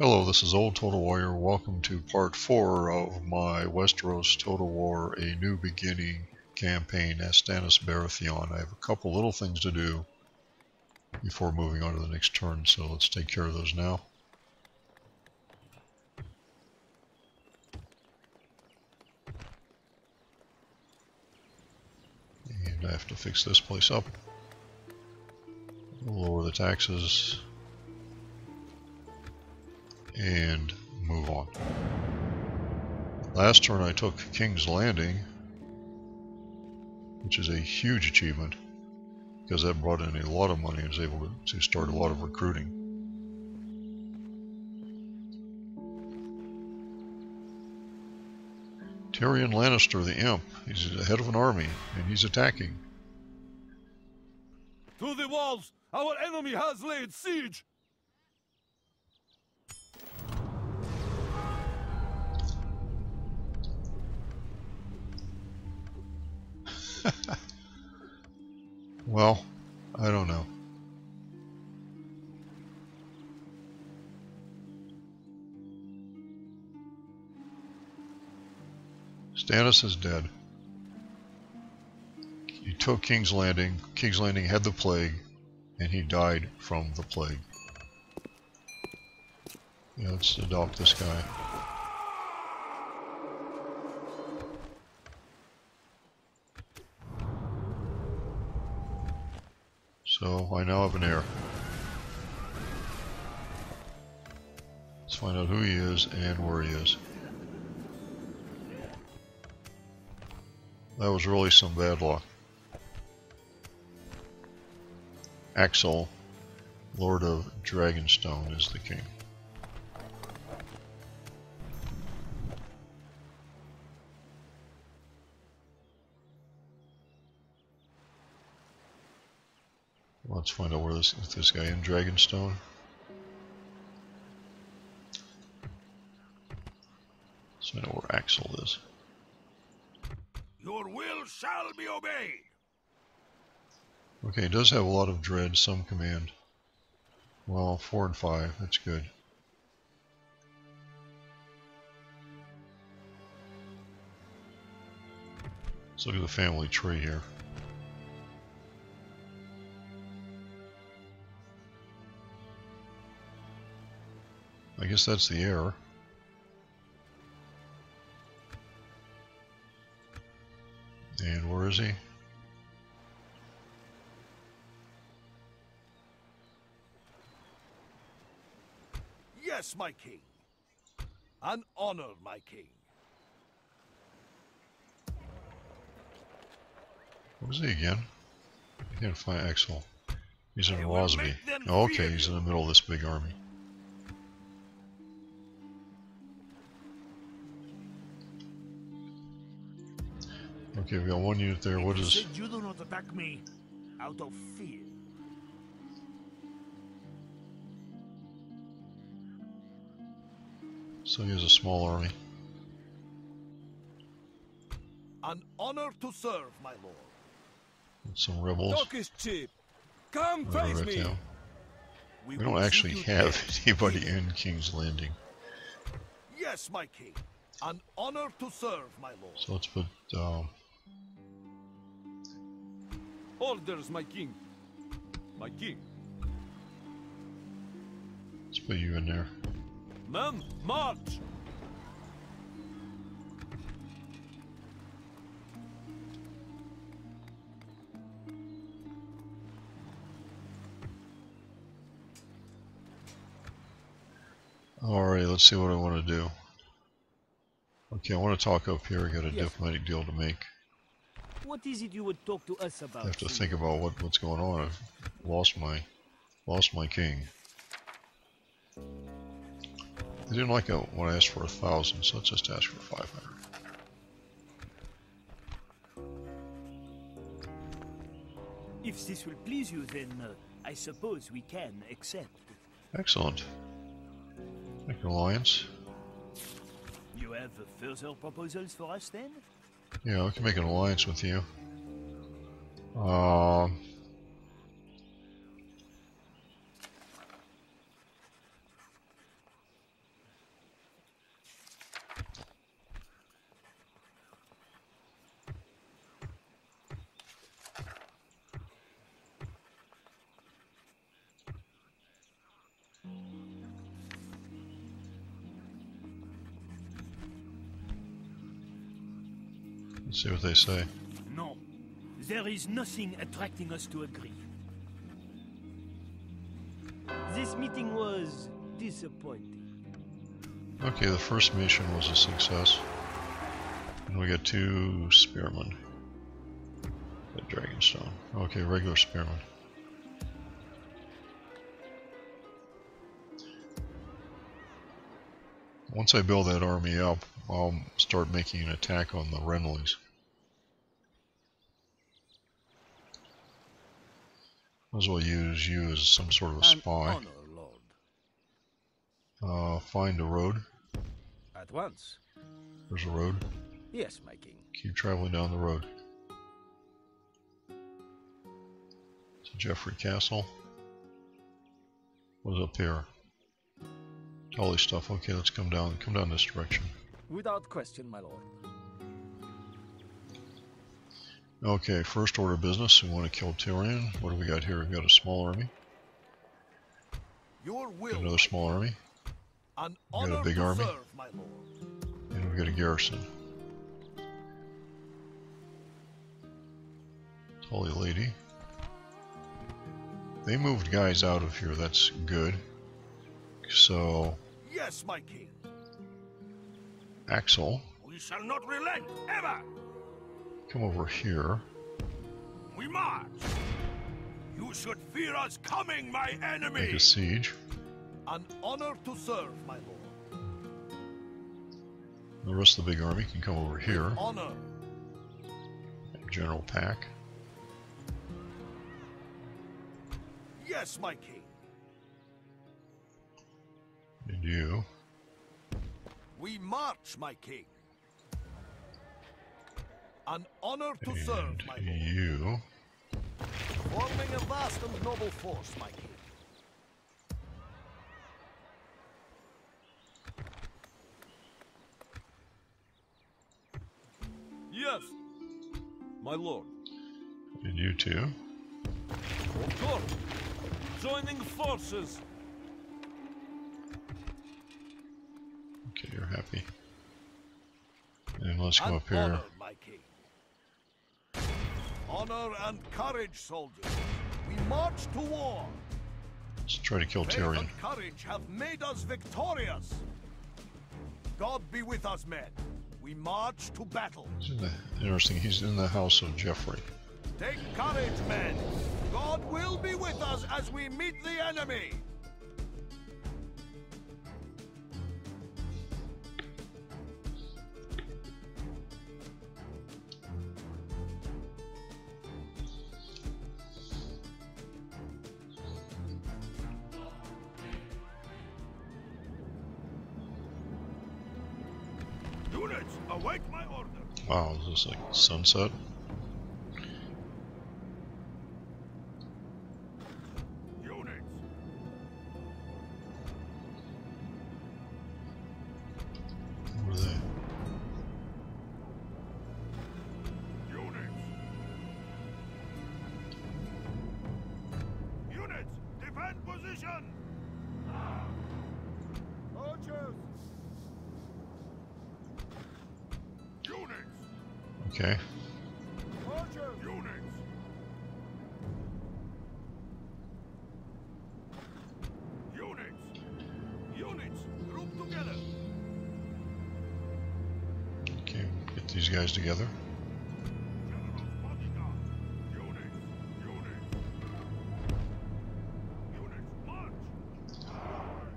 Hello, this is Old Total Warrior. Welcome to part 4 of my Westeros Total War A New Beginning campaign as Stannis Baratheon. I have a couple little things to do before moving on to the next turn, so let's take care of those now. And I have to fix this place up. Lower the taxes and move on. Last turn I took King's Landing, which is a huge achievement because that brought in a lot of money and was able to, to start a lot of recruiting. Tyrion Lannister, the imp, he's the head of an army and he's attacking. To the walls! Our enemy has laid siege! Well, I don't know. Stannis is dead. He took King's Landing. King's Landing had the plague, and he died from the plague. Yeah, let's adopt this guy. So I now have an heir. Let's find out who he is and where he is. That was really some bad luck. Axel, Lord of Dragonstone, is the king. Out where this this guy in Dragonstone. So I know where Axel is. Your will shall be obeyed! Okay, it does have a lot of dread, some command. Well, four and five, that's good. Let's look at the family tree here. I guess that's the error. And where is he? Yes, my king. An honor, my king. What is he again? I can't find Axel. He's in Rosby. them oh, Okay, he's in the middle of this big army. Okay, we got one unit there. What said you do not attack me out of fear. So he has a small army. An honor to serve, my lord. and Some rebels. Talk is cheap. Come Right face me. now. We don't actually have anybody in King's Landing. Yes, my king. An honor to serve, my lord. So let's put... Um, Orders, my king. My king. let's put you in there. Men, march! Alright, let's see what I want to do. Okay, I want to talk up here. I got a Yes. diplomatic deal to make. What is it you would talk to us about? I have to think about what, what's going on. I've lost my lost my king. They didn't like it when I asked for a thousand, so let's just ask for five hundred. If this will please you, then uh, I suppose we can accept. Excellent. Make an alliance. You have further proposals for us then? Yeah, we can make an alliance with you. Um, see what they say. No. There is nothing attracting us to agree. This meeting was disappointing. Okay, the first mission was a success. And we got two spearmen. The Dragonstone. Okay, regular spearmen. Once I build that army up, I'll start making an attack on the Renlings. Might as well use you as some sort of a spy. honor, Uh, find a road. At once. There's a road. Yes, my king. Keep traveling down the road. To Jeffrey Castle. What's up here? All stuff. Okay, let's come down. Come down this direction. Without question, my lord. Okay, first order of business. We want to kill Tyrion. What do we got here? We've got a small army. Your will. another small army. An got a big army? serve. And we've got a garrison. Holy lady. They moved guys out of here. That's good. So, Yes, my king. Axel, We shall not relent, ever. Come over here. We march. You should fear us coming, my enemy. Make a siege. An honor to serve, my lord. The rest of the big army can come over here. Honor. General Pack. Yes, my king. And you. We march, my king. An honor to serve, And my lord. you. Forming a vast and noble force, my king. Yes, my lord. And you two. Of course. Joining forces. Okay, you're happy. And let's go up here. honor, my king. Honor and courage, soldiers. We march to war. Let's try to kill Tyrion. and courage have made us victorious. God be with us, men. We march to battle. He's in the- Interesting, he's in the house of Jeffrey. Take courage, men. God will be with us as we meet the enemy. Sunset?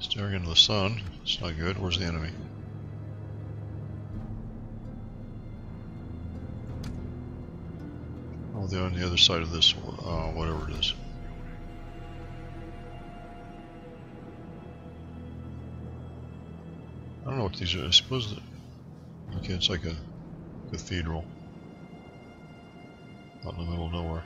Staring into the sun. It's not good. Where's the enemy? Oh, they're on the other side of this, uh, whatever it is. I don't know what these are. I suppose that. Okay, it's like a cathedral. Out in the middle of nowhere.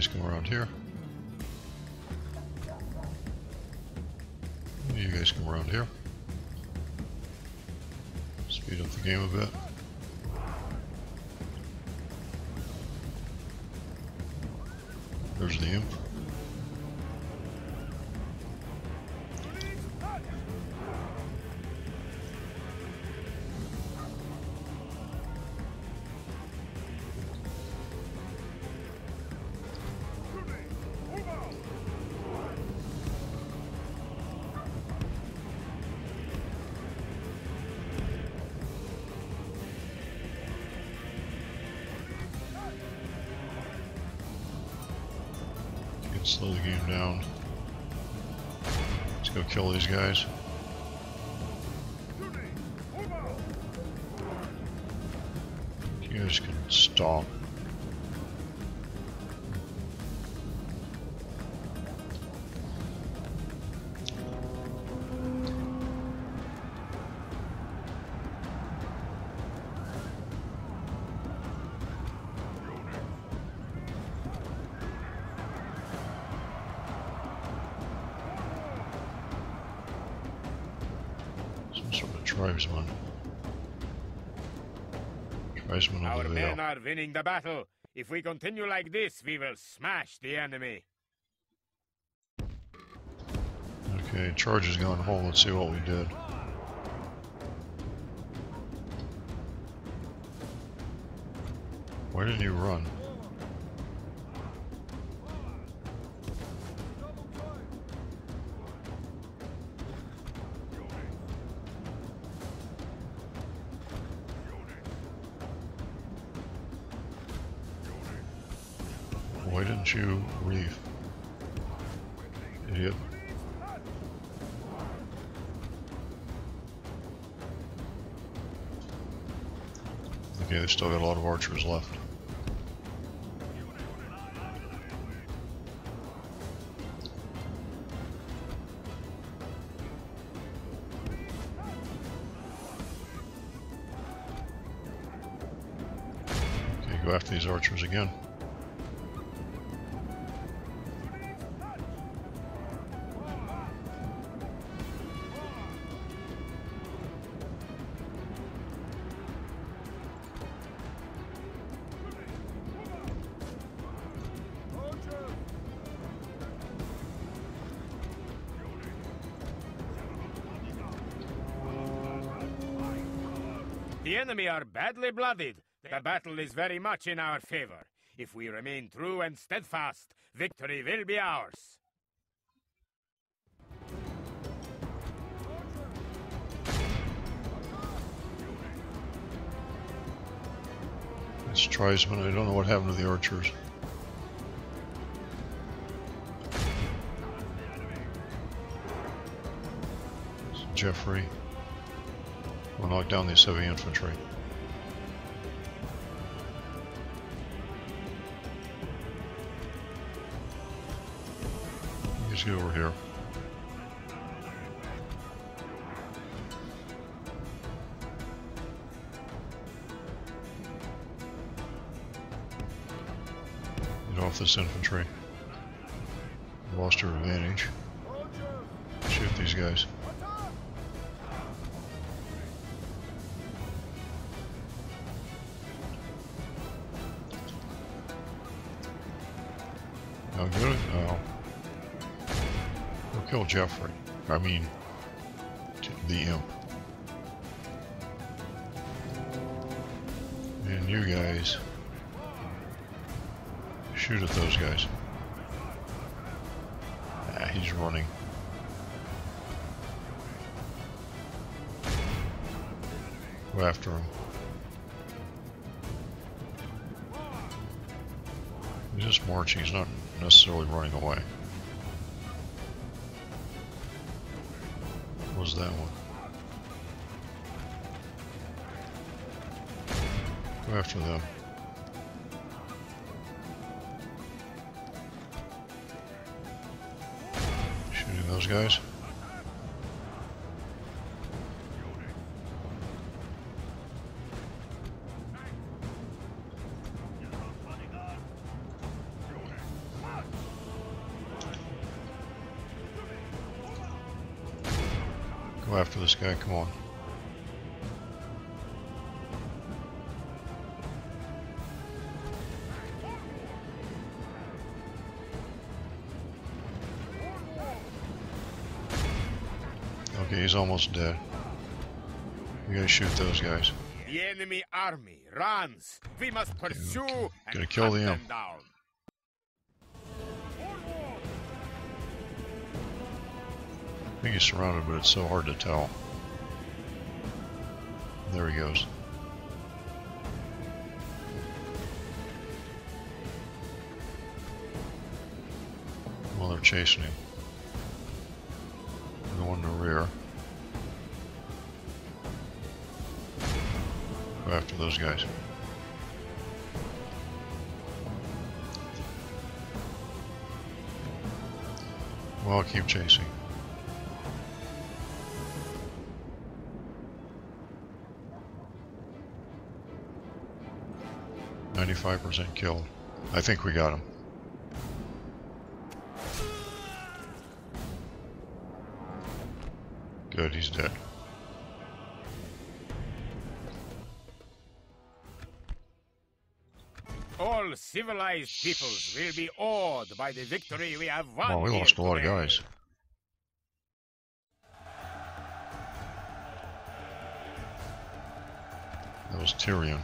Guys come around here. You guys come around here. Speed up the game a bit. There's the imp. Slow the game down. Let's go kill these guys. You guys can stop. Tribesman. Tribesman Our men are winning the battle. If we continue like this, we will smash the enemy. Okay, charge is going home. Let's see what we did. Why didn't you run? Why didn't you leave? Idiot. Okay, they still got a lot of archers left. Okay, go after these archers again. The enemy are badly blooded. The battle is very much in our favor. If we remain true and steadfast, victory will be ours. It's tribesmen. I don't know what happened to the archers. Jeffrey. We'll knock down these heavy infantry. Let's get over here. Get off this infantry. Lost our advantage. Shoot these guys. Now go to, now. Go kill Joffrey. I mean, the imp. And you guys shoot at those guys. Ah, he's running. Go after him. He's just marching, he's not necessarily running away. What was that one? Go after them. Shooting those guys. Go after this guy, come on. Okay, he's almost dead. You gotta shoot those guys. The enemy army runs. We must pursue and Gonna kill the them down. I think he's surrounded, but it's so hard to tell. There he goes. Well, they're chasing him. Go in the rear. Go after those guys. Well, I'll keep chasing. Ninety-five percent killed. I think we got him. Good, he's dead. All civilized peoples will be awed by the victory we have won. Wow, we lost a lot of guys. That was Tyrion.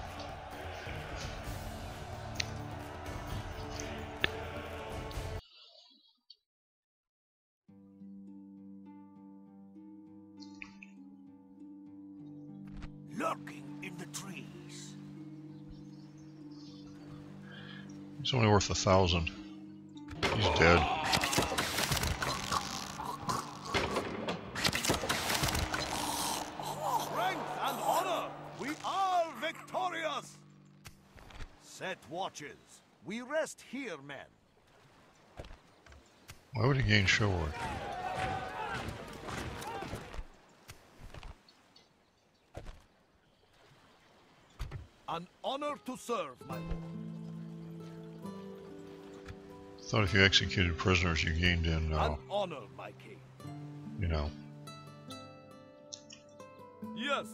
He's only worth a thousand. He's dead. Strength and honor! We are victorious! Set watches. We rest here, men. Why would he gain chivalry? An honor to serve, my lord. Thought if you executed prisoners, you gained in, uh, An honor, my king. you know. Yes,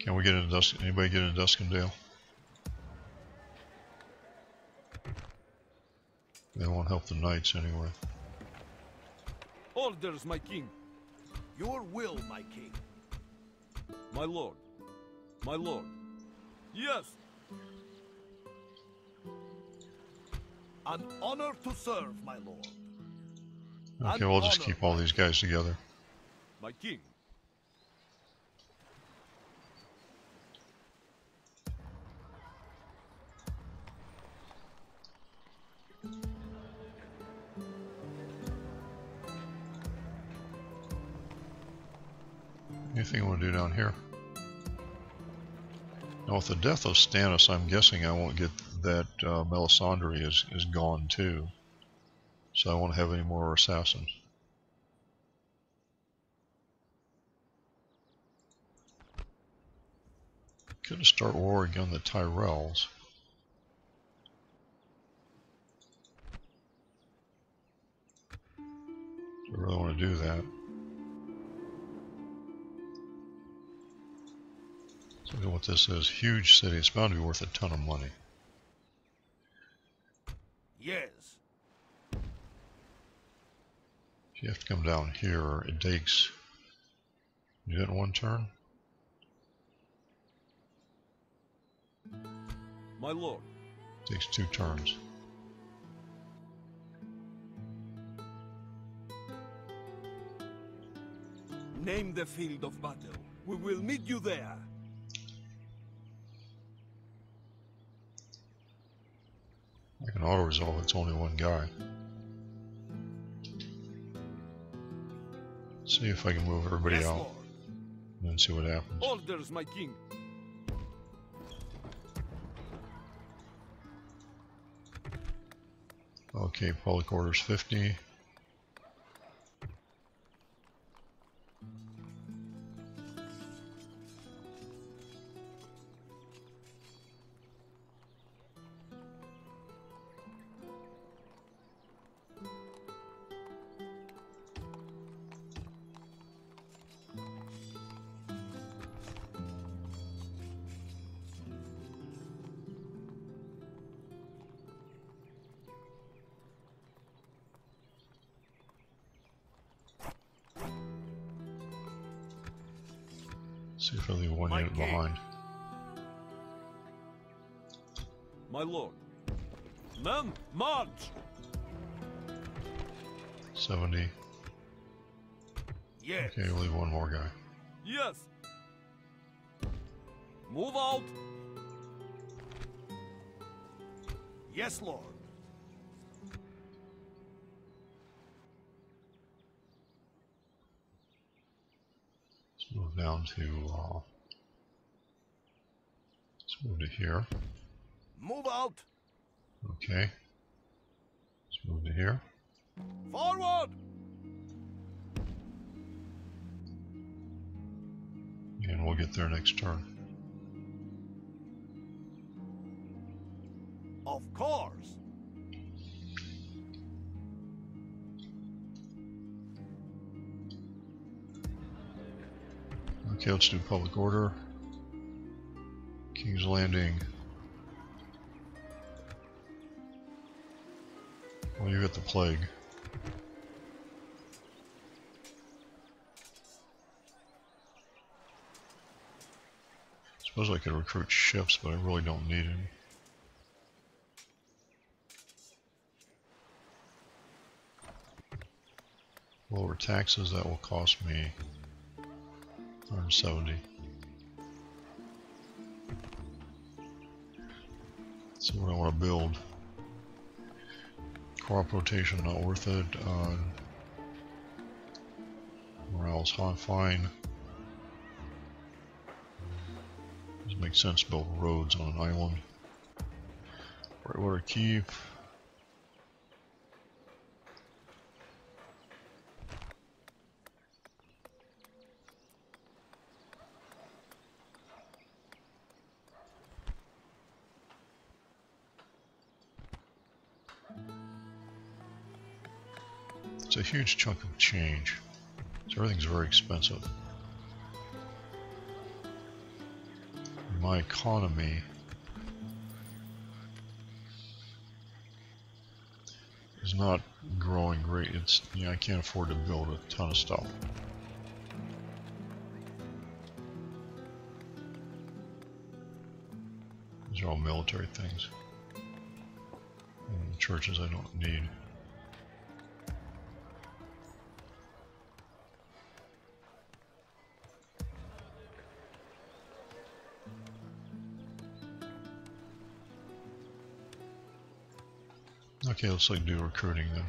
Can we get into Dusk? Anybody get into Duskendale? They won't help the knights anyway. orders, my king. Your will, my king. My lord. My lord. Yes. An honor to serve, my lord. Okay, An we'll just honor, keep all these guys together. My king. Anything you want to do down here? Now, with the death of Stannis, I'm guessing I won't get that uh, Melisandre is, is gone too. So I won't have any more assassins. Could start war again the Tyrells. I really want to do that? So what this is. Huge city. It's bound to be worth a ton of money. Yes. You have to come down here. It takes. You do it in one turn? My lord. takes two turns. Name the field of battle. We will meet you there. I can auto resolve. It's only one guy. See if I can move everybody yes, out lord. and see what happens. Orders, my king. Okay, public orders 50. See if I leave one My unit behind. My lord. Men, march! 70. Yes. Okay, we'll leave one more guy. Yes. Move out. Yes, lord. Move down to, uh, let's move to here. Move out. Okay. Let's move to here. Forward. And we'll get there next turn. Of course. Okay, let's public order. King's Landing. Well, you got the plague. Suppose I could recruit ships, but I really don't need any. Lower taxes, that will cost me 170. See what I want to build. Crop rotation, not worth it. Uh, morale's high, fine. Doesn't make sense to build roads on an island. Right Whitewater Keep. It's a huge chunk of change. So everything's very expensive. My economy is not growing great. It's yeah, I can't afford to build a ton of stuff. These are all military things. And churches I don't need. Okay, let's like do recruiting then.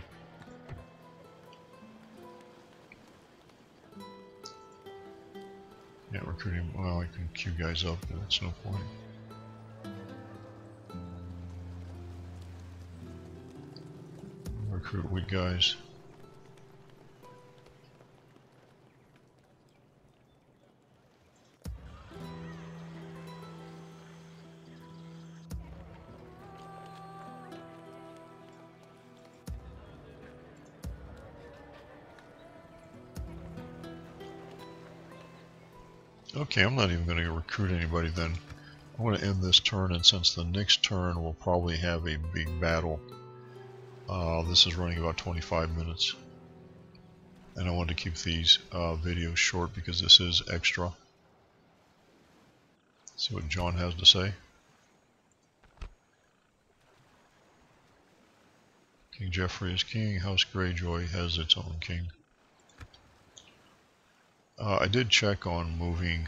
Yeah, recruiting. Well, I can queue guys up, but that's no point. Recruit weak guys. Okay, I'm not even going to recruit anybody then. I'm going to end this turn, and since the next turn will probably have a big battle, uh, this is running about 25 minutes. And I want to keep these uh, videos short because this is extra. see what John has to say. King Joffrey is king. House Greyjoy has its own king. Uh, I did check on moving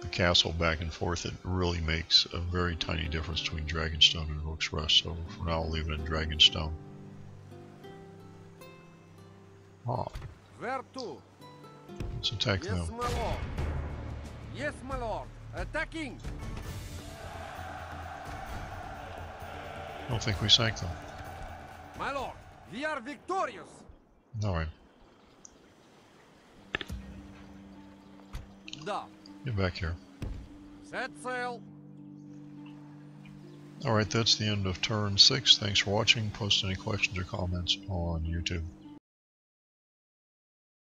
the castle back and forth. It really makes a very tiny difference between Dragonstone and Rook's Rest, so for now I'll leave it in Dragonstone. Ah, Where to? let's attack Yes, them. my lord. Yes, my lord. Attacking. I don't think we sank them. My lord, we are victorious. Alright, Da. Get back here. Set sail. Alright, that's the end of turn 6. Thanks for watching. Post any questions or comments on YouTube.